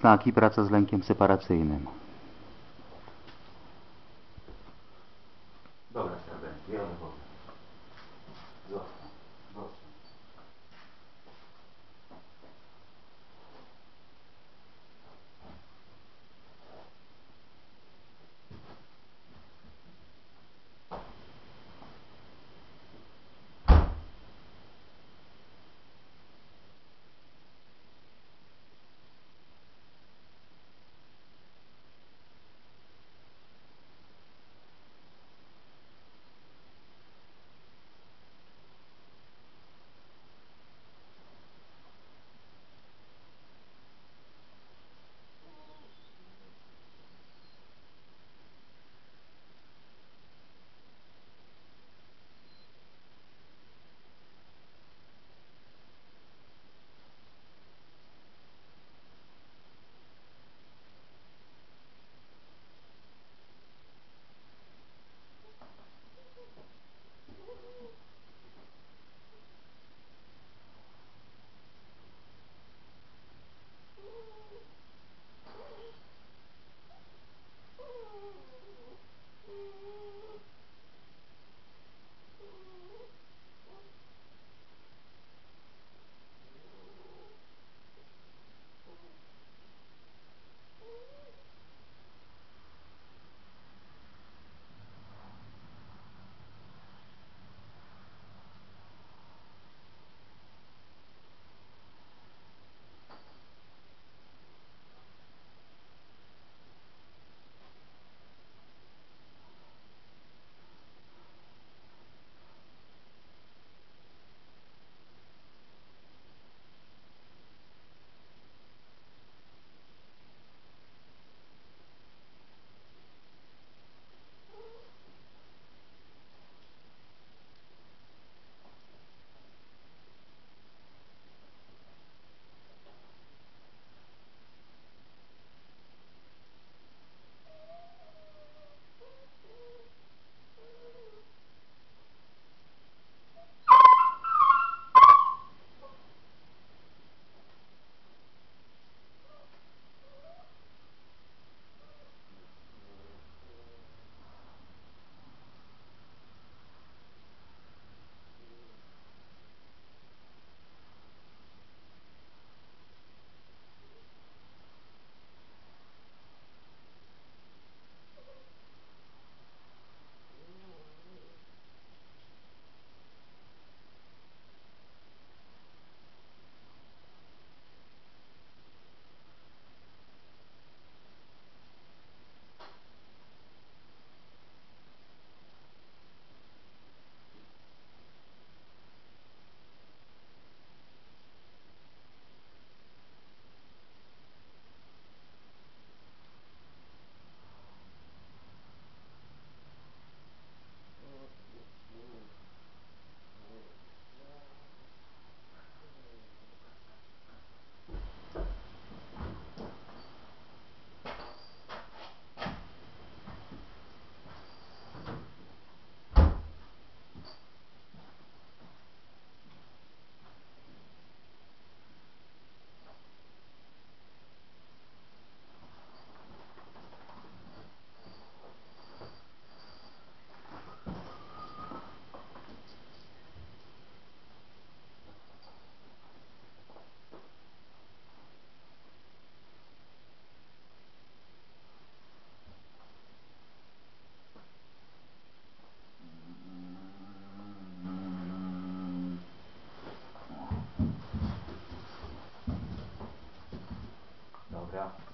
Znaki praca z lękiem separacyjnym. 있습니다.